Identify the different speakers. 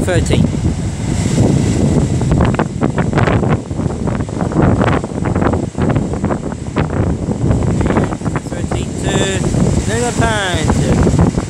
Speaker 1: 313. Pine.